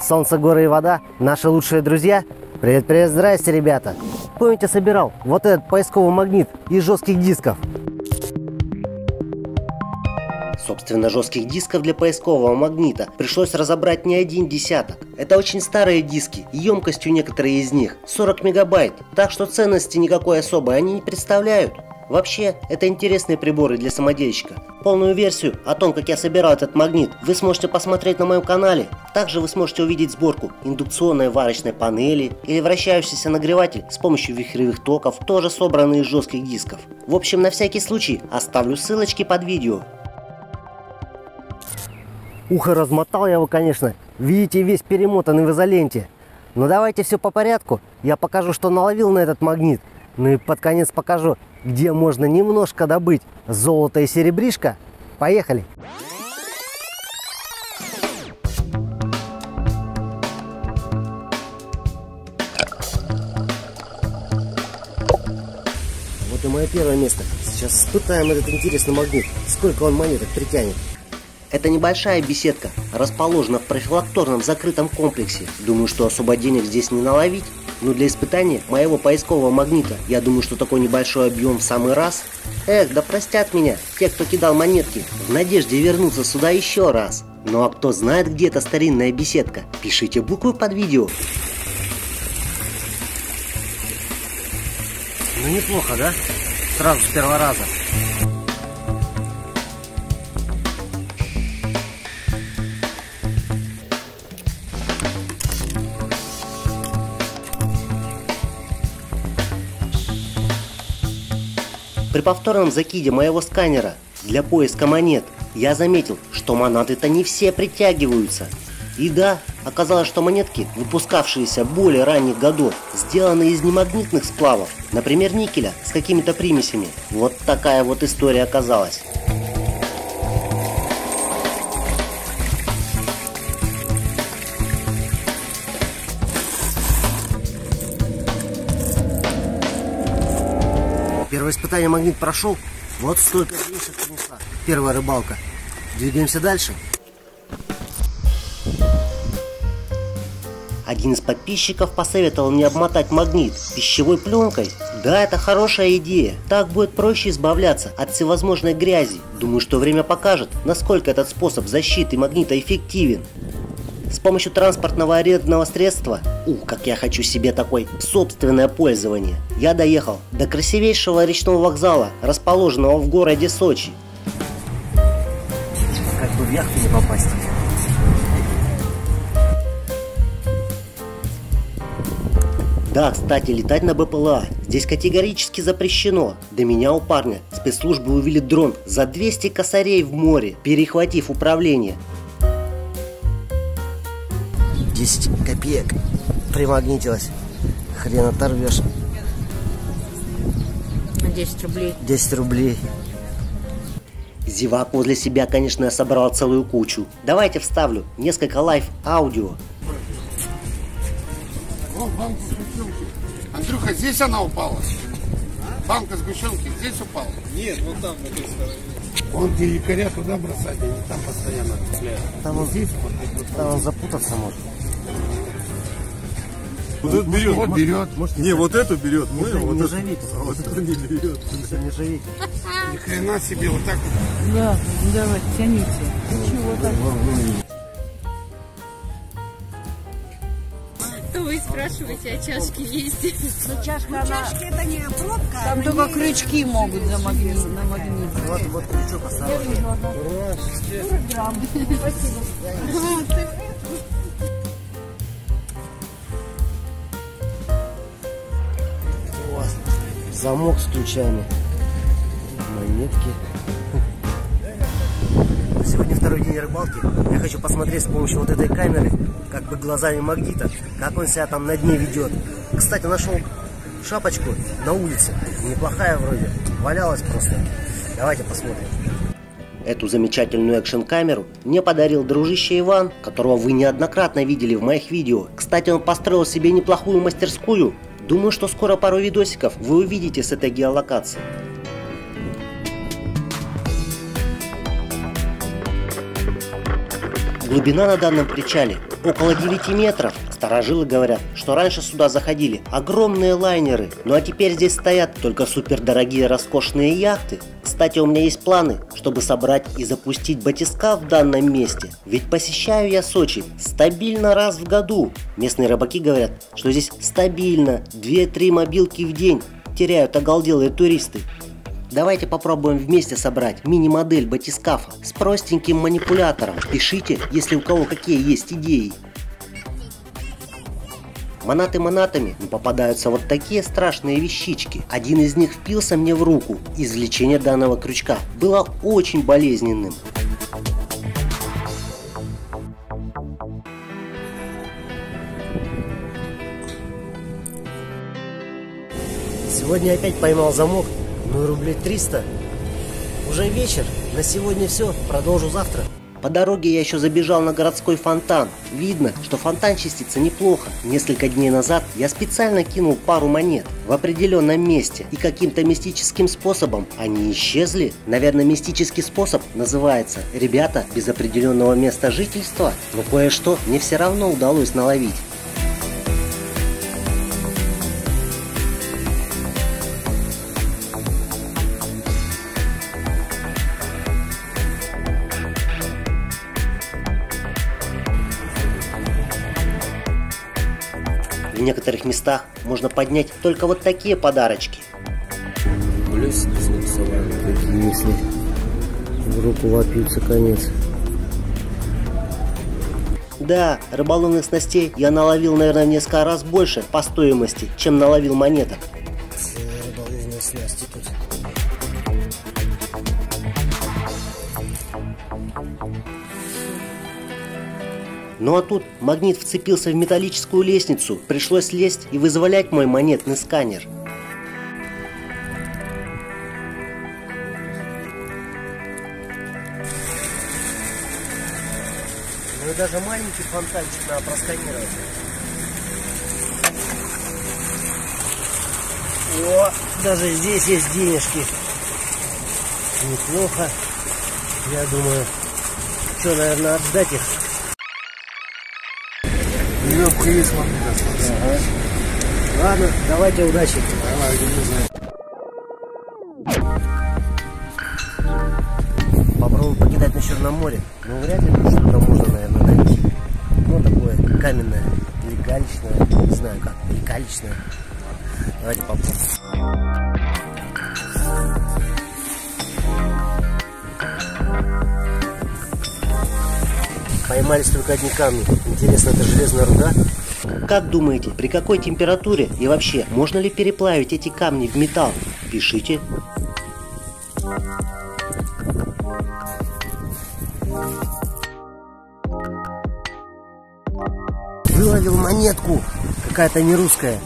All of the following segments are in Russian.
Солнце, горы и вода – наши лучшие друзья. Привет, привет, здрасте, ребята. Помните, собирал вот этот поисковый магнит из жестких дисков? Собственно, жестких дисков для поискового магнита пришлось разобрать не один десяток. Это очень старые диски, емкостью некоторые из них 40 мегабайт, так что ценности никакой особой они не представляют. Вообще, это интересные приборы для самодельщика. Полную версию о том, как я собирал этот магнит, вы сможете посмотреть на моем канале. Также вы сможете увидеть сборку индукционной варочной панели или вращающийся нагреватель с помощью вихревых токов, тоже собранные из жестких дисков. В общем, на всякий случай оставлю ссылочки под видео. Ухо размотал я его, конечно. Видите, весь перемотанный в изоленте. Но давайте все по порядку. Я покажу, что наловил на этот магнит. Ну и под конец покажу, где можно немножко добыть золото и серебришко. Поехали! Вот и мое первое место. Сейчас испытаем этот интересный магнит. Сколько он монеток притянет. Это небольшая беседка, расположена в профилакторном закрытом комплексе. Думаю, что особо денег здесь не наловить. Но для испытания моего поискового магнита, я думаю, что такой небольшой объем в самый раз. Эх, да простят меня те, кто кидал монетки, в надежде вернуться сюда еще раз. Ну а кто знает, где эта старинная беседка, пишите буквы под видео. Ну неплохо, да? Сразу с первого раза. При повторном закиде моего сканера для поиска монет я заметил, что монаты-то не все притягиваются. И да, оказалось, что монетки, выпускавшиеся более ранних годов, сделаны из немагнитных сплавов, например, никеля с какими-то примесями. Вот такая вот история оказалась. Первое испытание магнит прошел. Вот столько денежек принесла. Первая рыбалка. Двигаемся дальше. Один из подписчиков посоветовал мне обмотать магнит пищевой пленкой. Да, это хорошая идея. Так будет проще избавляться от всевозможной грязи. Думаю, что время покажет, насколько этот способ защиты магнита эффективен. С помощью транспортного арендного средства, у, как я хочу себе такой, собственное пользование, я доехал до красивейшего речного вокзала, расположенного в городе Сочи. Как бы в яхту не попасть. Да, кстати, летать на БПЛА здесь категорически запрещено. До меня у парня спецслужбы увели дрон за 200 косарей в море, перехватив управление. 10 копеек примагнитилась. Хрен оторвешь. 10 рублей. 10 рублей. Зевак возле себя, конечно, я собрал целую кучу. Давайте вставлю несколько live-аудио. Вон банка сгущенки. Андрюха, здесь она упала. Банка сгущенки здесь упала. Нет, вот там, в этой стороне. Он где якоря туда бросать, они там постоянно цепляют. Там он, Здесь вот, вот, там он запутаться может. Вот это берет. вот берет. Не, вот эту берет. Мы, Не- вот не живите. а вот это не берет. Не живите. Ни хрена себе вот так вот. Да, давайте, тяните. Чего так? Вы спрашиваете, а чашки есть? Ну, чашка, она... Чашки это не пробка. Там только не- крючки могут замагнить. Вот, вот крючок оставил. Классно. Замок с ключами. Монетки. Сегодня второй день рыбалки. Я хочу посмотреть с помощью вот этой камеры, как бы глазами магнита, как он себя там на дне ведет. Кстати, нашел шапочку на улице. Неплохая вроде. Валялась просто. Давайте посмотрим. Эту замечательную экшн-камеру мне подарил дружище Иван, которого вы неоднократно видели в моих видео. Кстати, он построил себе неплохую мастерскую. Думаю, что скоро пару видосиков вы увидите с этой геолокации. Глубина на данном причале около 9 метров. Старожилы говорят, что раньше сюда заходили огромные лайнеры, ну а теперь здесь стоят только супердорогие роскошные яхты. Кстати, у меня есть планы, чтобы собрать и запустить батискаф в данном месте. Ведь посещаю я Сочи стабильно раз в году. Местные рыбаки говорят, что здесь стабильно 2-3 мобилки в день теряют оголделые туристы. Давайте попробуем вместе собрать мини-модель батискафа с простеньким манипулятором. Пишите, если у кого какие есть идеи. Монаты монатами попадаются вот такие страшные вещички. Один из них впился мне в руку. Извлечение данного крючка было очень болезненным. Сегодня опять поймал замок, ну и рублей 300. Уже вечер, на сегодня все, продолжу завтра. По дороге я еще забежал на городской фонтан. Видно, что фонтан чистится неплохо. Несколько дней назад я специально кинул пару монет в определенном месте. И каким-то мистическим способом они исчезли. Наверное, мистический способ называется «Ребята без определенного места жительства». Но кое-что мне все равно удалось наловить. Некоторых местах можно поднять только вот такие подарочки. Какие если в руку вопьются конец. Да, рыболовных снастей я наловил, наверное, в несколько раз больше по стоимости, чем наловил монеток. Ну а тут магнит вцепился в металлическую лестницу, пришлось лезть и вызволять мой монетный сканер. Ну и даже маленький фонтанчик надо просканировать. О, даже здесь есть денежки. Неплохо. Я думаю, что, наверное, отдать их. Веревка есть, магнит остался. Ладно, давайте удачи. Давай, не знаю. Попробую покидать на Черном море. Ну, вряд ли что-то можно, наверное, найти. Ну, такое каменное, или галечное, не знаю как, или галечное. Давайте попробуем. Поймались только одни камни. Интересно, это железная руда? Как думаете, при какой температуре и вообще, можно ли переплавить эти камни в металл? Пишите. Выловил монетку. Какая-то не русская.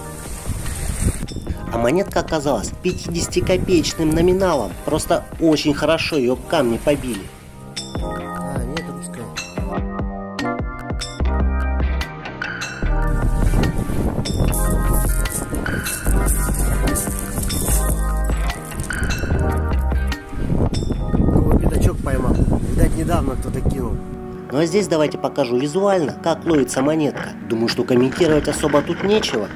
А монетка оказалась 50-копеечным номиналом. Просто очень хорошо ее камни побили. Видать, недавно кто-то кинул. Ну а здесь давайте покажу визуально, как ловится монетка. Думаю, что комментировать особо тут нечего.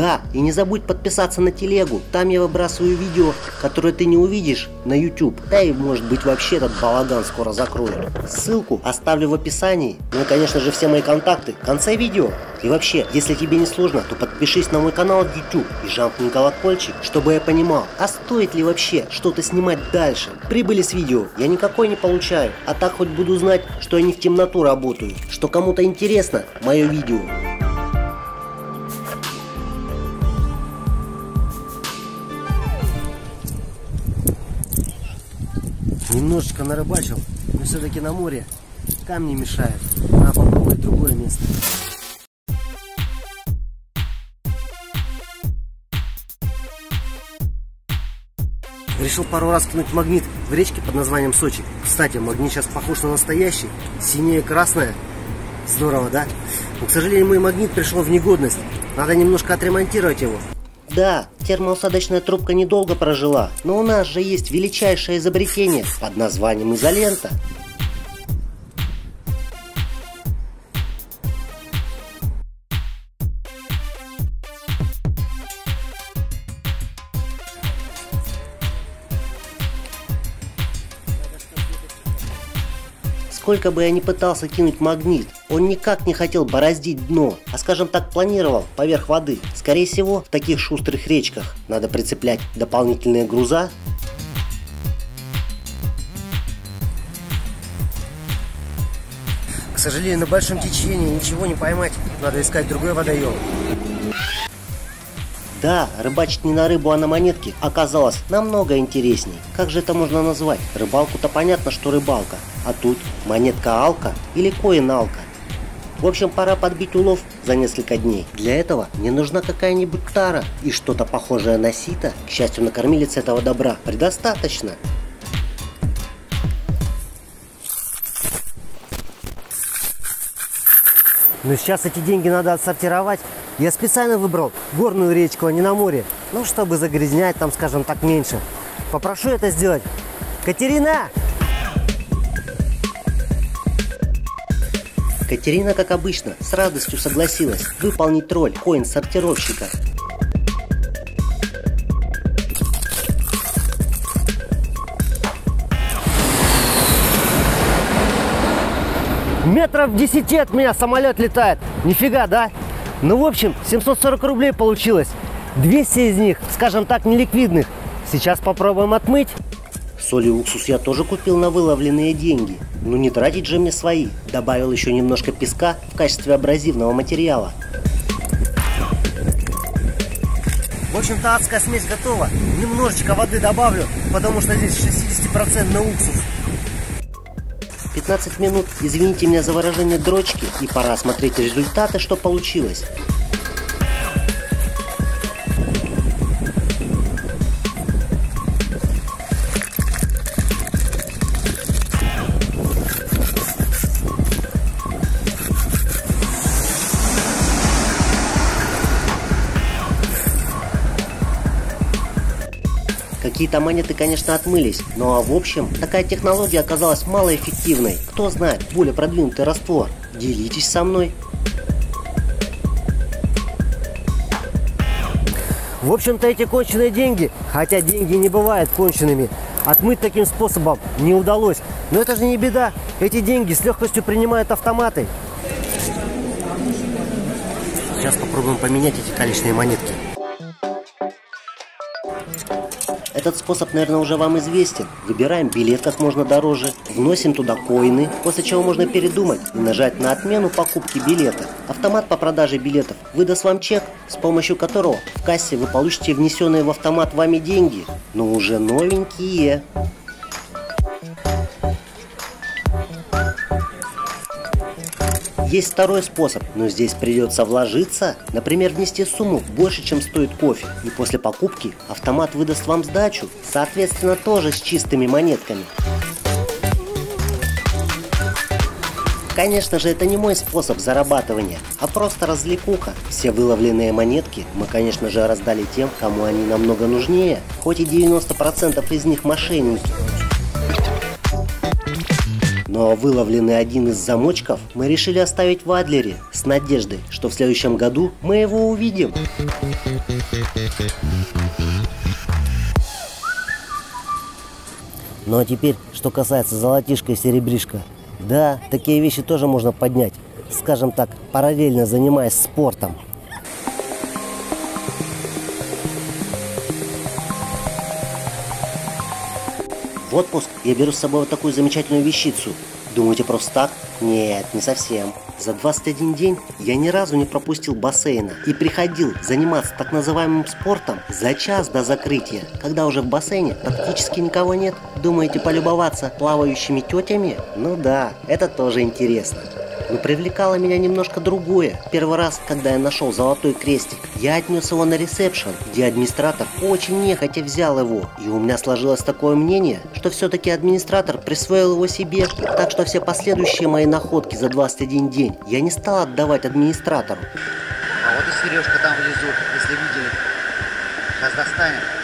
Да, и не забудь подписаться на телегу, там я выбрасываю видео, которые ты не увидишь на YouTube. Да и может быть вообще этот балаган скоро закроют. Ссылку оставлю в описании, ну и конечно же все мои контакты в конце видео. И вообще, если тебе не сложно, то подпишись на мой канал YouTube и жамкни колокольчик, чтобы я понимал, а стоит ли вообще что-то снимать дальше. Прибыли с видео я никакой не получаю, а так хоть буду знать, что я не в темноту работаю, что кому-то интересно мое видео. Немножечко нарыбачил, но все-таки на море камни мешают. Надо попробовать другое место. Решил пару раз кинуть магнит в речке под названием Сочи. Кстати, магнит сейчас похож на настоящий. Синее красное. Здорово, да? Но, к сожалению, мой магнит пришел в негодность. Надо немножко отремонтировать его. Да, термоусадочная трубка недолго прожила, но у нас же есть величайшее изобретение под названием изолента. Сколько бы я ни пытался кинуть магнит, он никак не хотел бороздить дно, а скажем так планировал поверх воды. Скорее всего, в таких шустрых речках надо прицеплять дополнительные груза. К сожалению, на большом течении ничего не поймать, надо искать другой водоем. Да, рыбачить не на рыбу, а на монетки оказалось намного интересней. Как же это можно назвать? Рыбалку-то понятно, что рыбалка. А тут монетка-алка или коин-алка. В общем, пора подбить улов за несколько дней. Для этого мне нужна какая-нибудь тара и что-то похожее на сито. К счастью, на кормилице этого добра предостаточно. Но сейчас эти деньги надо отсортировать. Я специально выбрал горную речку, а не на море. Ну, чтобы загрязнять там, скажем так, меньше. Попрошу это сделать. Катерина! Катерина, как обычно, с радостью согласилась выполнить роль коин-сортировщика. Метров 10 от меня самолет летает. Нифига, да? Ну, в общем, 740 рублей получилось. 200 из них, скажем так, неликвидных. Сейчас попробуем отмыть. Соль и уксус я тоже купил на выловленные деньги. Ну не тратить же мне свои. Добавил еще немножко песка в качестве абразивного материала. В общем-то адская смесь готова. Немножечко воды добавлю, потому что здесь 60% уксус. 15 минут, извините меня за выражение дрочки, и пора смотреть результаты, что получилось. Какие-то монеты, конечно, отмылись, но в общем, такая технология оказалась малоэффективной. Кто знает, более продвинутый раствор. Делитесь со мной. В общем-то, эти конченые деньги, хотя деньги не бывают конченными, отмыть таким способом не удалось. Но это же не беда. Эти деньги с легкостью принимают автоматы. Сейчас попробуем поменять эти калечные монетки. Этот способ, наверное, уже вам известен. Выбираем билет как можно дороже, вносим туда коины, после чего можно передумать и нажать на отмену покупки билета. Автомат по продаже билетов выдаст вам чек, с помощью которого в кассе вы получите внесенные в автомат вами деньги, но уже новенькие. Есть второй способ, но здесь придется вложиться. Например, внести сумму больше, чем стоит кофе. И после покупки автомат выдаст вам сдачу, соответственно тоже с чистыми монетками. Конечно же, это не мой способ зарабатывания, а просто развлекуха. Все выловленные монетки мы, конечно же, раздали тем, кому они намного нужнее, хоть и 90% из них мошенники. Но выловленный один из замочков мы решили оставить в Адлере с надеждой, что в следующем году мы его увидим. Ну а теперь, что касается золотишка и серебришка. Да, такие вещи тоже можно поднять, скажем так, параллельно занимаясь спортом. В отпуск я беру с собой вот такую замечательную вещицу. Думаете просто так? Нет, не совсем. За 21 день я ни разу не пропустил бассейна и приходил заниматься так называемым спортом за час до закрытия, когда уже в бассейне практически никого нет. Думаете полюбоваться плавающими тетями? Ну да, это тоже интересно. Но привлекало меня немножко другое. Первый раз, когда я нашел золотой крестик, я отнес его на ресепшн, где администратор очень нехотя взял его. И у меня сложилось такое мнение, что все-таки администратор присвоил его себе. Так что все последующие мои находки за 21 день я не стал отдавать администратору. А вот и сережка там внизу, если видели. Сейчас достанем.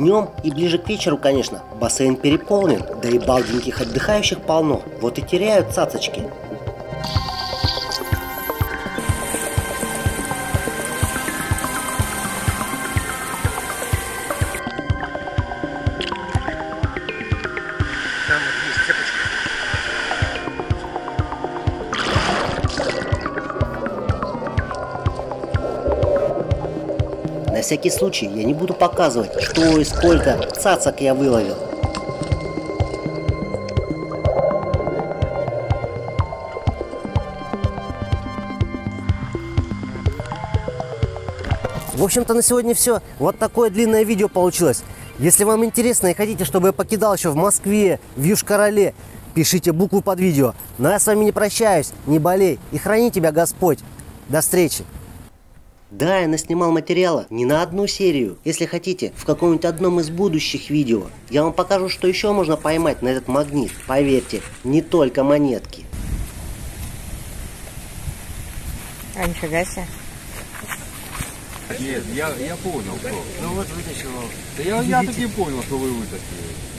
Днем и ближе к вечеру, конечно, бассейн переполнен, да и балденьких отдыхающих полно. Вот и теряют цацочки. Всякий случай я не буду показывать, что и сколько цацок я выловил. В общем-то на сегодня все. Вот такое длинное видео получилось. Если вам интересно и хотите, чтобы я покидал еще в Москве, в Южкороле, пишите букву под видео. Но я с вами не прощаюсь, не болей и храни тебя Господь. До встречи. Да, я наснимал материала не на одну серию. Если хотите, в каком-нибудь одном из будущих видео я вам покажу, что еще можно поймать на этот магнит. Поверьте, не только монетки. А нифига себе. Нет, я, я понял, кто. Ну вот вытащил. Да я, я таки понял, что вы вытащили.